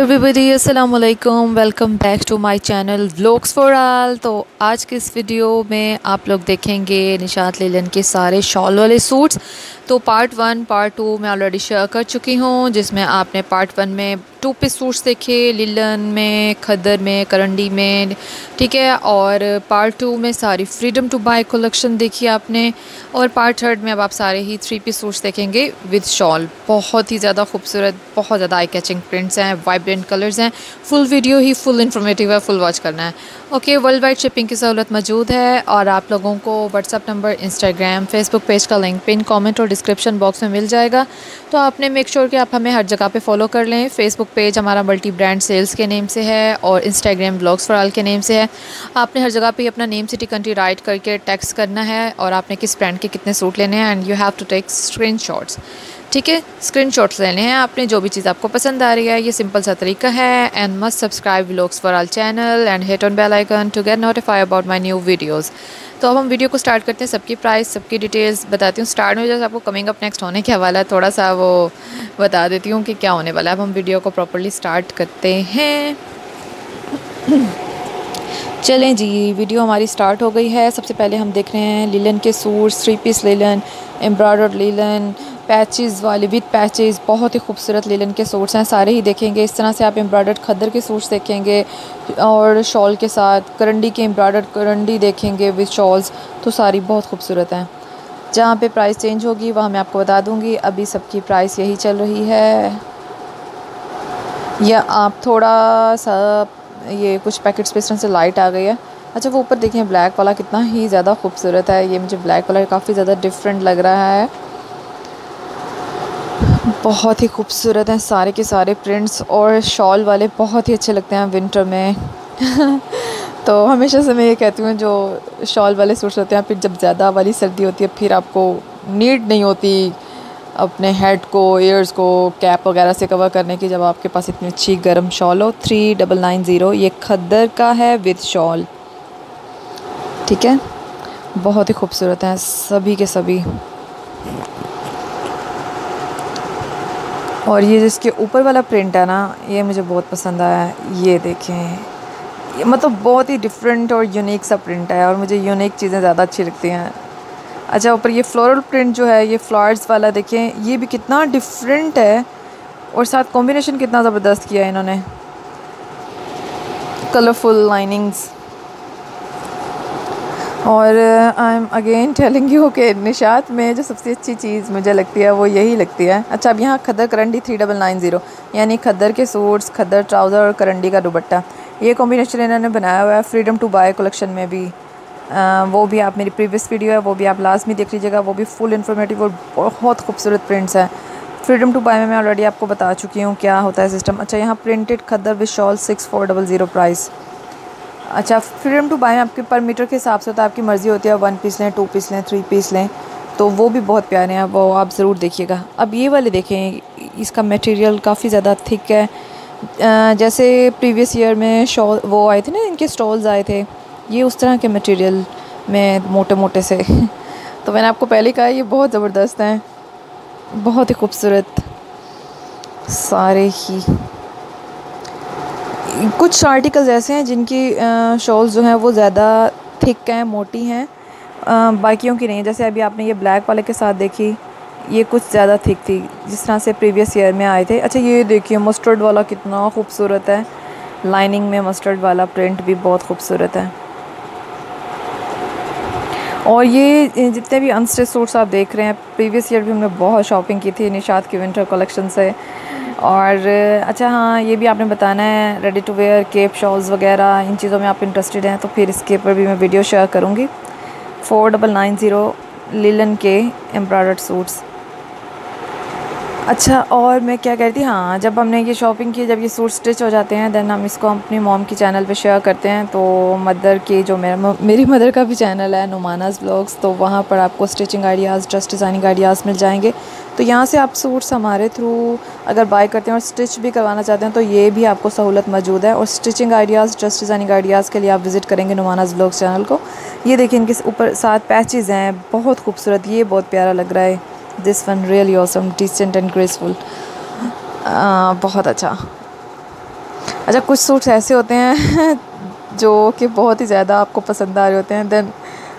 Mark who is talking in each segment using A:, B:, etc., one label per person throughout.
A: Everybody अस्सलाम वालेकुम welcome back to my channel vlogs for all तो आज के इस वीडियो में आप लोग देखेंगे निशात लेलन के सारे शॉल वाले सूट्स तो पार्ट वन पार्ट टू मैं ऑलरेडी शेयर कर चुकी हूँ, जिसमें आपने पार्ट वन में टू पीस सूट्स देखे लिलन में खदर में करंडी में, ठीक है? और पार्ट टू में सारी फ्रीडम टू बाय कलेक्शन देखी आपने, और पार्ट थर्ड में अब आप सारे ही थ्री पीस सूट्स देखेंगे विद शॉल बहुत ही ज़्यादा खूबसूरत, बहुत ज़्यादा आई कैचिंग प्रिंट्स हैं वाइब्रेंट कलर्स हैं। फुल वीडियो ही फुल इन्फॉर्मेटिव है फुल वॉच करना है। ओके वर्ल्ड वाइड शिपिंग की सहूलत मौजूद है, और आप लोगों को WhatsApp number Instagram Facebook page का लिंक पिन कॉमेंट और डिस्क्रिप्शन बॉक्स में मिल जाएगा। तो आपने मेक श्योर sure कि आप हमें हर जगह पे फॉलो कर लें। फेसबुक पेज हमारा मल्टी ब्रांड सेल्स के नेम से है और इंस्टाग्राम ब्लॉग्स फॉर ऑल के नेम से है। आपने हर जगह पे अपना नेम सिटी कंट्री राइट करके टैक्स करना है और आपने किस ब्रांड के कितने सूट लेने हैं and you have to take screen ठीक है? स्क्रीन शॉट्स लेने हैं आपने, जो भी चीज़ आपको पसंद आ रही है। ये सिंपल सा तरीका है and must subscribe vlogs for all channel and hit on bell icon to get notify about my new videos तो अब हम वीडियो को स्टार्ट करते हैं। सबकी प्राइस सबकी डिटेल्स बताती हूँ। स्टार्ट में जैसे आपको कमिंग अप नेक्स्ट होने के हवाला थोड़ा सा वो बता देती हूँ कि क्या होने वाला है। अब हम वीडियो को प्रॉपरली स्टार्ट करते हैं। चलें जी वीडियो हमारी स्टार्ट हो गई है। सबसे पहले हम देख रहे हैं लीलन के suit three piece linen embroidered linen patches वाले विद पैचेस बहुत ही खूबसूरत लेलन के सूट्स हैं, सारे ही देखेंगे। इस तरह से आप एम्ब्रॉयडर्ड खद्दर के सूट्स देखेंगे और शॉल के साथ करंडी के एम्ब्रॉयडर्ड करंडी देखेंगे विद शॉल्स तो सारी बहुत खूबसूरत हैं। जहाँ पे प्राइस चेंज होगी, वहाँ मैं आपको बता दूँगी। अभी सबकी प्राइस यही चल रही है। या आप थोड़ा सा ये कुछ पैकेट्स पे इस तरह से लाइट आ गई है। अच्छा वो ऊपर देखें ब्लैक वाला कितना ही ज़्यादा खूबसूरत है। ये मुझे ब्लैक कलर काफ़ी ज़्यादा डिफरेंट लग रहा है। बहुत ही खूबसूरत हैं सारे के सारे प्रिंट्स और शॉल वाले बहुत ही अच्छे लगते हैं विंटर में। तो हमेशा से मैं ये कहती हूँ, जो शॉल वाले सूट्स होते हैं, फिर जब ज़्यादा वाली सर्दी होती है, फिर आपको नीड नहीं होती अपने हेड को एयर्स को कैप वगैरह से कवर करने की, जब आपके पास इतनी अच्छी गर्म शॉल हो। थ्री डबल नाइन ज़ीरो ये खद्दर का है विद शॉल ठीक है? बहुत ही खूबसूरत हैं सभी के सभी। और ये जिसके ऊपर वाला प्रिंट है ना, ये मुझे बहुत पसंद आया। ये देखें। ये मतलब बहुत ही डिफरेंट और यूनिक सा प्रिंट है और मुझे यूनिक चीज़ें ज़्यादा अच्छी लगती हैं। अच्छा ऊपर ये फ्लोरल प्रिंट जो है, ये फ्लावर्स वाला देखें, ये भी कितना डिफरेंट है और साथ कॉम्बिनेशन कितना ज़बरदस्त किया है इन्होंने। कलरफुल लाइनिंग्स और I am again telling you कि निशात में जो सबसे अच्छी चीज़ मुझे लगती है वो यही लगती है। अच्छा अब यहाँ खद्दर Karandi three double nine zero यानी खदर के सूट्स खदर ट्राउज़र और करंडी का दुबट्टा ये कॉम्बिनेशन इन्होंने बनाया हुआ है फ्रीडम टू बाय कलेक्शन में भी। आ, वो भी आप मेरी प्रीवियस वीडियो है वो भी आप लास्ट में देख लीजिएगा वो भी फुल इन्फॉर्मेटिव और बहुत खूबसूरत प्रिंट्स हैं। फ्रीडम टू बाय में मैं ऑलरेडी आपको बता चुकी हूँ क्या होता है सिस्टम अच्छा यहाँ printed khaddar with shawl six four double zero price अच्छा फ्रीडम टू बाय आपके पर मीटर के हिसाब से तो आपकी मर्ज़ी होती है वन पीस लें टू पीस लें थ्री पीस लें तो वो भी बहुत प्यारे हैं, वो आप ज़रूर देखिएगा। अब ये वाले देखें, इसका मटेरियल काफ़ी ज़्यादा थिक है। जैसे प्रीवियस ईयर में शॉल वो आए थे ना, इनके स्टॉल्स आए थे, ये उस तरह के मटेरियल में मोटे मोटे से। तो मैंने आपको पहले कहा, ये बहुत ज़बरदस्त हैं, बहुत ही खूबसूरत, सारे ही। कुछ आर्टिकल्स ऐसे हैं जिनकी शॉल्स जो हैं वो ज़्यादा थिक हैं, मोटी हैं बाकियों की नहीं। जैसे अभी आपने ये ब्लैक वाले के साथ देखी, ये कुछ ज़्यादा थिक थी, जिस तरह से प्रीवियस ईयर में आए थे। अच्छा ये देखिए मस्टर्ड वाला कितना खूबसूरत है। लाइनिंग में मस्टर्ड वाला प्रिंट भी बहुत खूबसूरत है। और ये जितने भी अनस्टिच सूट्स आप देख रहे हैं प्रीवियस ईयर भी हमने बहुत शॉपिंग की थी निशात की विंटर कलेक्शन से। और अच्छा हाँ ये भी आपने बताना है ready to wear cape shawls वगैरह, इन चीज़ों में आप इंटरेस्टेड हैं तो फिर इसके ऊपर भी मैं वीडियो शेयर करूँगी। Four double nine zero linen के एम्ब्रॉयड सूट्स अच्छा और मैं क्या कहती हाँ जब हमने ये शॉपिंग की, जब ये सूट स्टिच हो जाते हैं देन हम इसको अपनी मॉम की चैनल पे शेयर करते हैं। तो मदर की जो मेरा मेरी मदर का भी चैनल है नुमानाज ब्लॉग्स तो वहाँ पर आपको stitching ideas dress designing ideas मिल जाएँगे। तो यहाँ से आप सूट्स हमारे थ्रू अगर बाय करते हैं और स्टिच भी करवाना चाहते हैं तो ये भी आपको सहूलत मौजूद है। और stitching ideas dress designing ideas के लिए आप विज़िट करेंगे नुमानाज ब्लॉग्स चैनल को। ये देखिए, इनके ऊपर सात पैचेज़ हैं, बहुत खूबसूरत, ये बहुत प्यारा लग रहा है। This one really awesome decent and graceful बहुत अच्छा। अच्छा कुछ सूट्स ऐसे होते हैं जो कि बहुत ही ज़्यादा आपको पसंद आ रहे होते हैं देन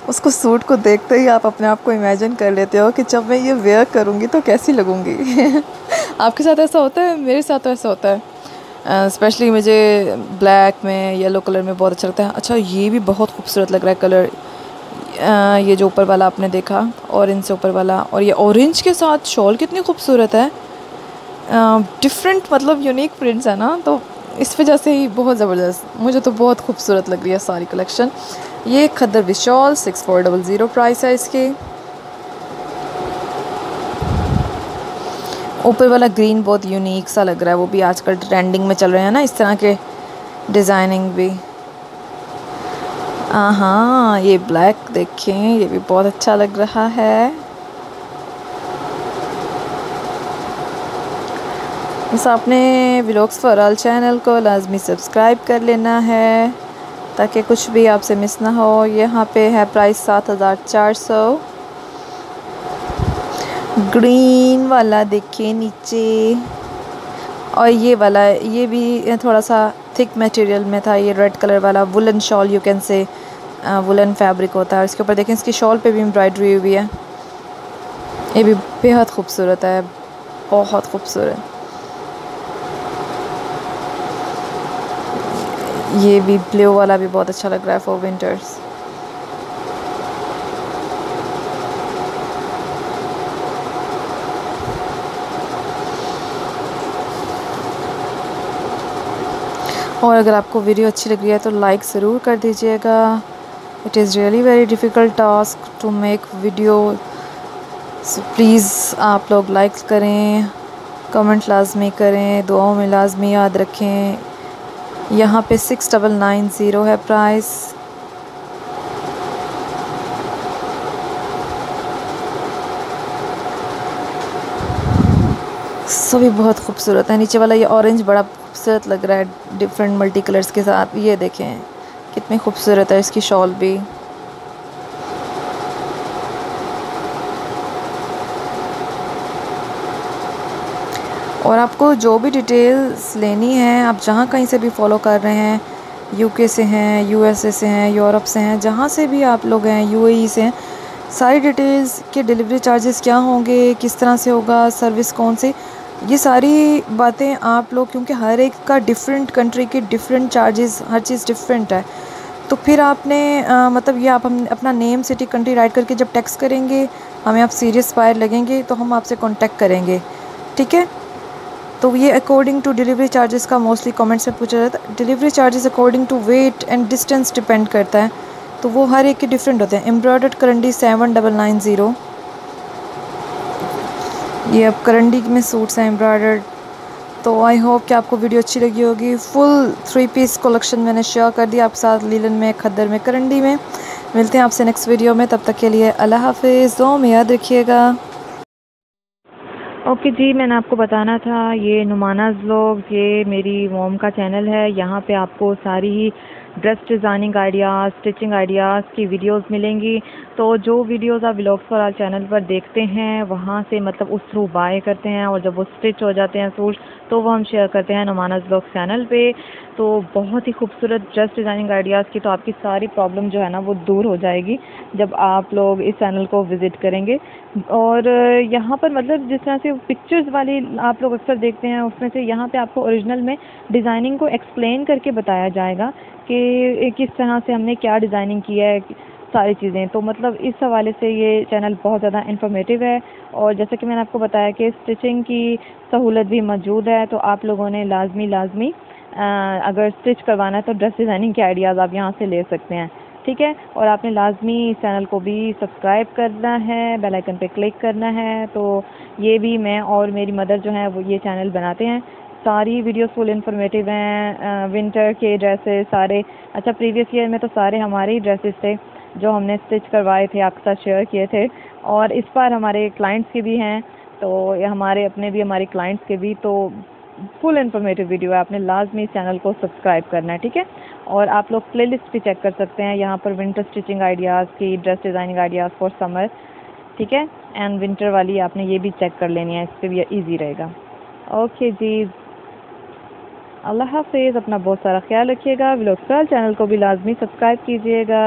A: उसको सूट को देखते ही आप अपने आप को इमेजिन कर लेते हो कि जब मैं ये वेयर करूँगी तो कैसी लगूँगी। आपके साथ ऐसा होता है? मेरे साथ तो ऐसा होता है। स्पेशली uh, मुझे ब्लैक में येलो कलर में बहुत अच्छा लगता है। अच्छा ये भी बहुत खूबसूरत लग रहा है कलर ये जो ऊपर वाला आपने देखा ऑरेंज से ऊपर वाला, और ये ऑरेंज के साथ शॉल कितनी खूबसूरत है। डिफरेंट मतलब यूनिक प्रिंट्स है ना तो इस वजह से ही बहुत ज़बरदस्त, मुझे तो बहुत खूबसूरत लग रही है सारी कलेक्शन ये khaddar with shawl six four double zero price है इसकी। ऊपर वाला ग्रीन बहुत यूनिक सा लग रहा है, वो भी आजकल ट्रेंडिंग में चल रहे हैं ना, इस तरह के डिज़ाइनिंग भी। हाँ ये ब्लैक देखें, ये भी बहुत अच्छा लग रहा है। बस आपने व्लॉग्स फॉर ऑल चैनल को लाजमी सब्सक्राइब कर लेना है, ताकि कुछ भी आपसे मिस ना हो। यहाँ पे है प्राइस सात हज़ार चार सौ। ग्रीन वाला देखिए नीचे। और ये वाला, ये भी थोड़ा सा थिक मटेरियल में था, ये रेड कलर वाला woollen shawl you can say woollen fabric होता है। इसके ऊपर देखें, इसकी शॉल पे भी एम्ब्रॉयडरी हुई है। ये भी बेहद खूबसूरत है, बहुत खूबसूरत। ये भी ब्लू वाला भी बहुत अच्छा लग रहा है फॉर विंटर्स और अगर आपको वीडियो अच्छी लग रही है तो लाइक ज़रूर कर दीजिएगा। It is really very difficult task to make video please आप लोग लाइक करें कमेंट लाजमी करें, दुआओं में लाजमी याद रखें। यहाँ पे सिक्स डबल नाइन ज़ीरो है प्राइस सभी बहुत खूबसूरत है। नीचे वाला ये ऑरेंज बड़ा खूबसूरत लग रहा है डिफरेंट मल्टी कलर्स के साथ। ये देखें, कितनी खूबसूरत है इसकी शॉल भी। और आपको जो भी डिटेल्स लेनी है, आप जहाँ कहीं से भी फॉलो कर रहे हैं यूके से हैं यूएसए से हैं यूरोप से हैं, जहाँ से भी आप लोग हैं यूएई से हैं, सारी डिटेल्स के डिलीवरी चार्जेस क्या होंगे, किस तरह से होगा सर्विस कौन से ये सारी बातें आप लोग क्योंकि हर एक का डिफरेंट कंट्री के डिफरेंट चार्जेस हर चीज़ डिफरेंट है। तो फिर आपने आ, मतलब ये आप हम अपना नेम सिटी कंट्री राइट करके जब टैक्स करेंगे हमें आप सीरियस फायर लगेंगे तो हम आपसे कांटेक्ट करेंगे। ठीक है? तो ये अकॉर्डिंग टू डिलीवरी चार्जेस का मोस्टली कमेंट्स में पूछा जाता है। Delivery charges according to weight and distance depend करता है। तो वो हर एक के डिफरेंट होते हैं। Embroidered Karandi seven double nine zero ये अब करंडी में सूट्स हैं एम्ब्रॉयडर्ड तो आई होप कि आपको वीडियो अच्छी लगी होगी। फुल थ्री पीस कलेक्शन मैंने शेयर कर दिया आपके साथ लीलन में, खद्दर में, करंडी में। मिलते हैं आपसे नेक्स्ट वीडियो में। तब तक के लिए अल्लाह हाफिज़। दो में याद रखिएगा। ओके okay जी, मैंने आपको बताना था, ये नुमाना व्लॉग्स ये मेरी मोम का चैनल है। यहाँ पे आपको सारी ही dress designing ideas stitching ideas की वीडियोस मिलेंगी। तो जो वीडियोस आप ब्लॉग्स पर आज चैनल पर देखते हैं, वहाँ से मतलब उस थ्रू बाय करते हैं और जब वो स्टिच हो जाते हैं सूट तो वो हम शेयर करते हैं नुमानाज ब्लॉग चैनल पे। तो बहुत ही खूबसूरत ड्रेस डिज़ाइनिंग आइडियाज़ की तो आपकी सारी प्रॉब्लम जो है ना वो दूर हो जाएगी जब आप लोग इस चैनल को विज़िट करेंगे। और यहाँ पर मतलब जिस तरह से पिक्चर्स वाली आप लोग अक्सर देखते हैं, उसमें से यहाँ पे आपको ओरिजिनल में डिज़ाइनिंग को एक्सप्लेन करके बताया जाएगा। कि किस तरह से हमने क्या डिज़ाइनिंग की है, सारी चीज़ें। तो मतलब इस हवाले से ये चैनल बहुत ज़्यादा इन्फॉर्मेटिव है और जैसे कि मैंने आपको बताया कि स्टिचिंग की सहूलत भी मौजूद है तो आप लोगों ने लाजमी लाजमी अगर स्टिच करवाना है तो ड्रेस डिज़ाइनिंग के आइडियाज़ आप यहाँ से ले सकते हैं। ठीक है? और आपने लाजमी इस चैनल को भी सब्सक्राइब करना है बेल आइकन पे क्लिक करना है तो ये भी मैं और मेरी मदर जो है वो ये चैनल बनाते हैं। सारी वीडियोस फुल इन्फॉर्मेटिव हैं विंटर के ड्रेसेस सारे। अच्छा प्रीवियस ईयर में तो सारे हमारे ही ड्रेसेस थे, जो हमने स्टिच करवाए थे, आपके साथ शेयर किए थे। और इस बार हमारे क्लाइंट्स के भी हैं तो ये हमारे, अपने भी हमारे क्लाइंट्स के भी तो फुल इन्फॉर्मेटिव वीडियो है। आपने लाजमी इस चैनल को सब्सक्राइब करना है, ठीक है? और आप लोग प्लेलिस्ट भी चेक कर सकते हैं, यहाँ पर विंटर स्टिचिंग आइडियाज़ की dress designing ideas for summer ठीक है? एंड विंटर वाली आपने ये भी चेक कर लेनी है इस पर भी ईजी रहेगा। ओके जी।
B: अल्लाह हाफिज़ अपना बहुत सारा ख्याल रखिएगा। व्लॉग चैनल को भी लाजमी सब्सक्राइब कीजिएगा।